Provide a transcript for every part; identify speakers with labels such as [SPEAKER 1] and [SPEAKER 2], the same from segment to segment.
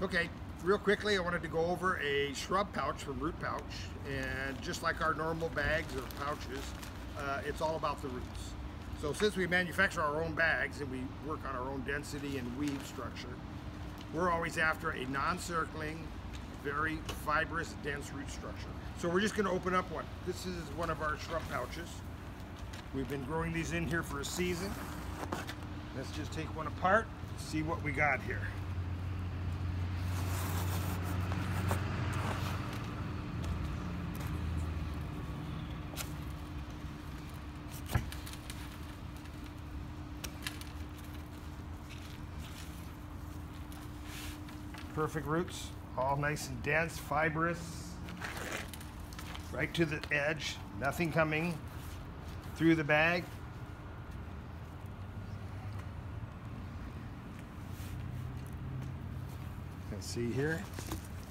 [SPEAKER 1] Okay, real quickly, I wanted to go over a shrub pouch from Root Pouch. And just like our normal bags or pouches, uh, it's all about the roots. So since we manufacture our own bags and we work on our own density and weave structure, we're always after a non-circling, very fibrous, dense root structure. So we're just gonna open up one. This is one of our shrub pouches. We've been growing these in here for a season. Let's just take one apart, see what we got here. Perfect roots, all nice and dense, fibrous, right to the edge, nothing coming through the bag. Let's see here.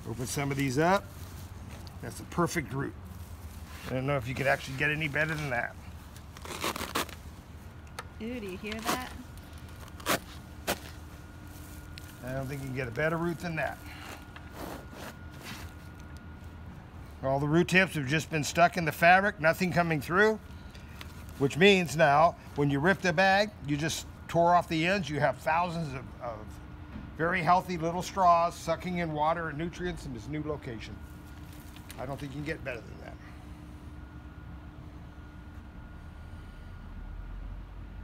[SPEAKER 1] Open some of these up. That's a perfect root. I don't know if you could actually get any better than that.
[SPEAKER 2] Ooh, do you hear that?
[SPEAKER 1] I don't think you can get a better root than that. All the root tips have just been stuck in the fabric, nothing coming through, which means now when you rip the bag, you just tore off the ends, you have thousands of, of very healthy little straws sucking in water and nutrients in this new location. I don't think you can get better than that.